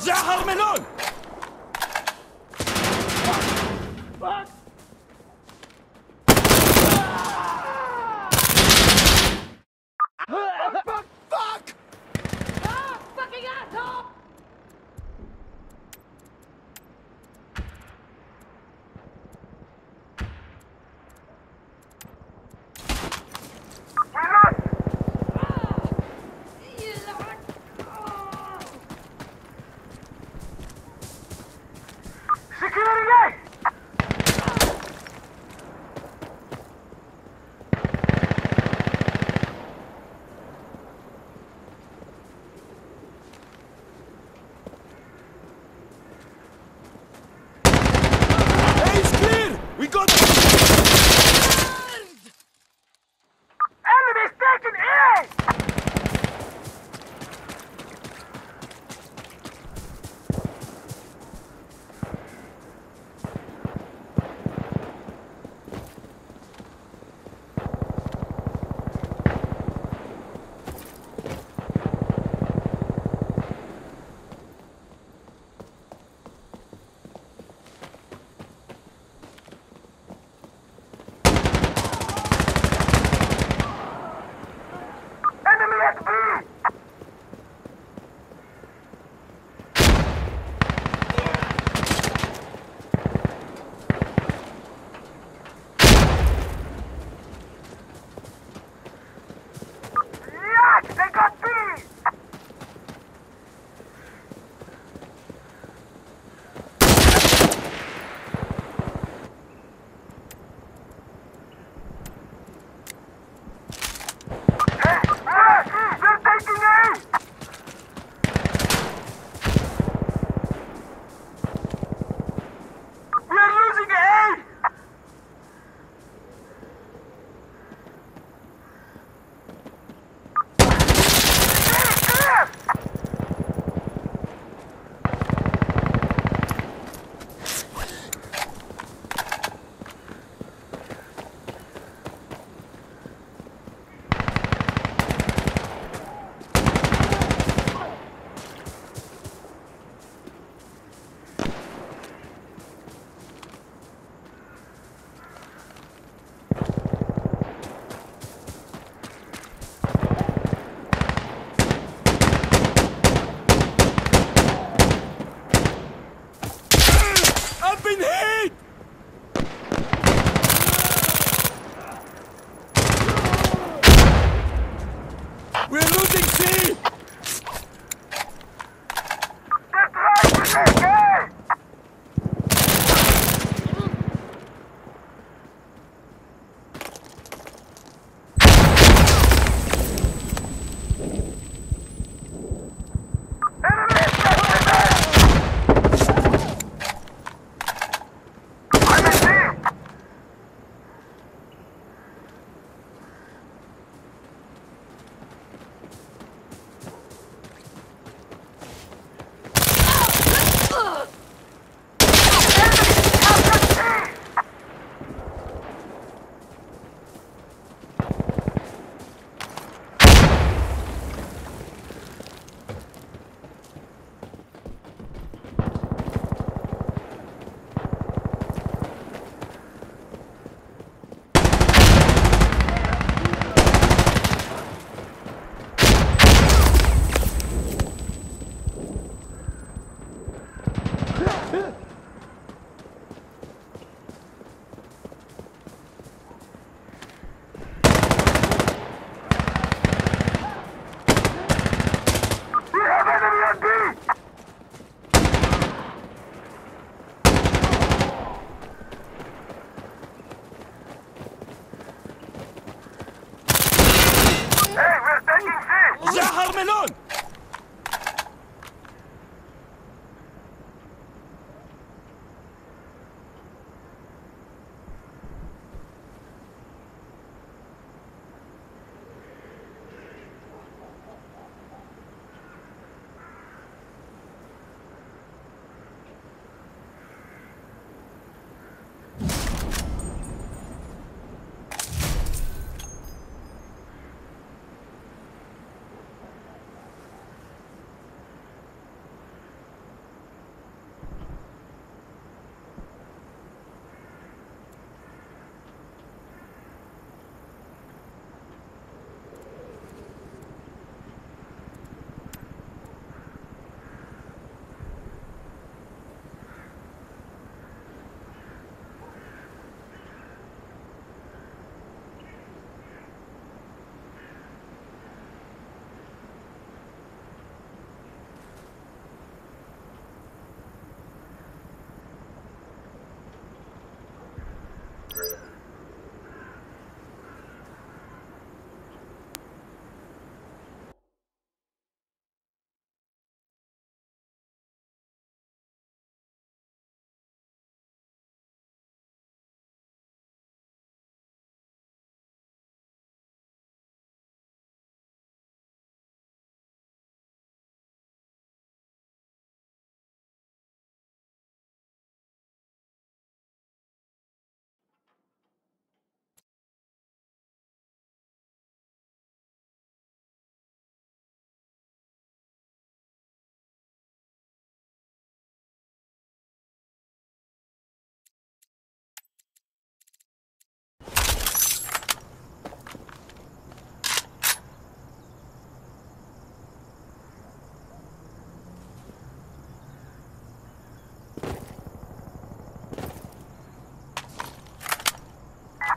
זה החרמלון! Hey,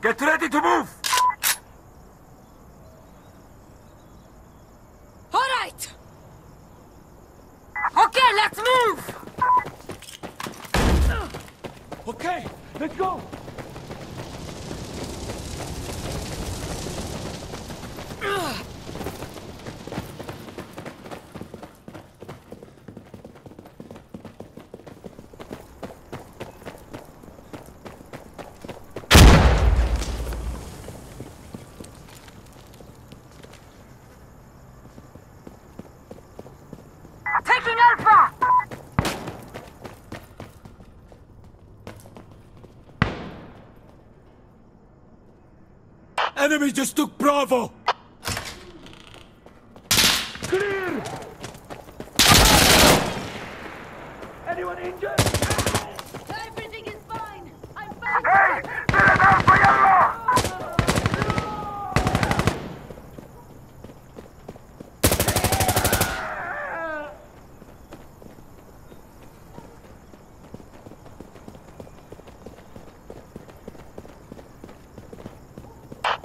Get ready to move! All right. Okay, let's move. Okay, let's go. Enemy just took Bravo.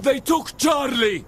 They took Charlie.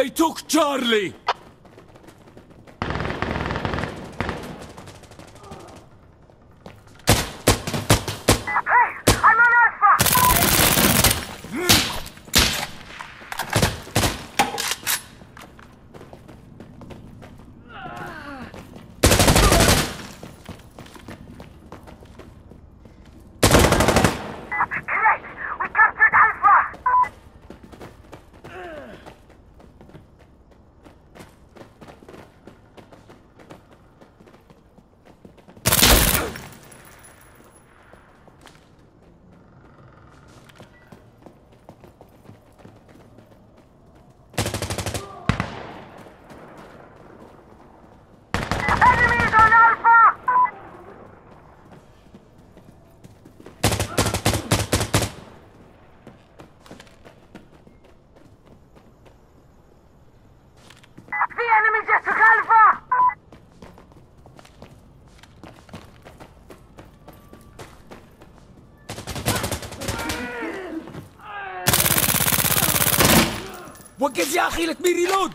They took Charlie. وقف يا اخي لك ريلود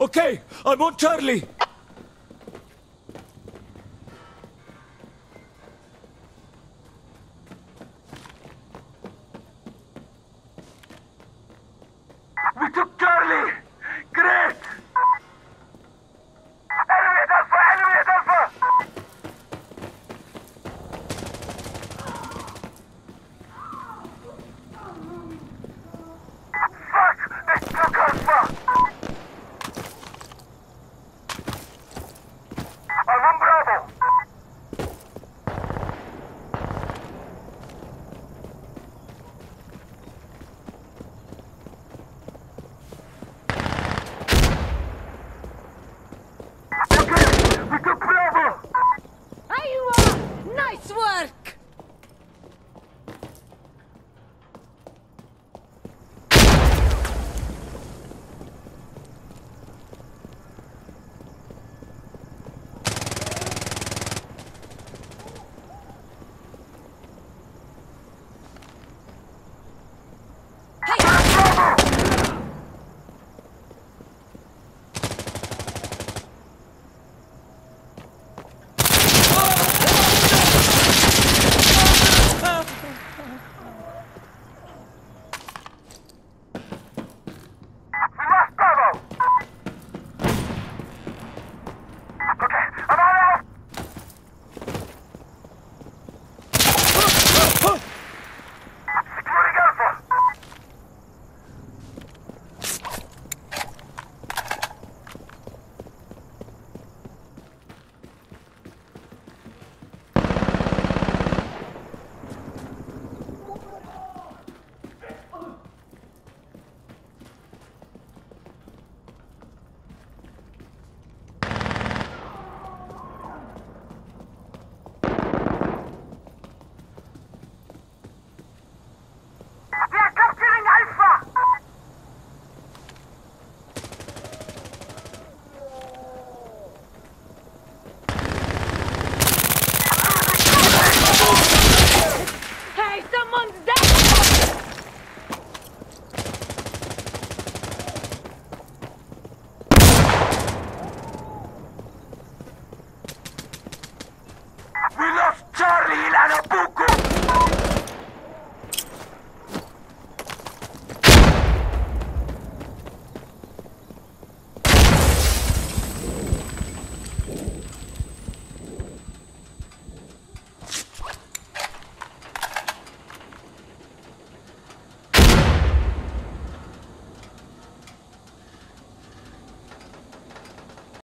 Okay, I'm on Charlie.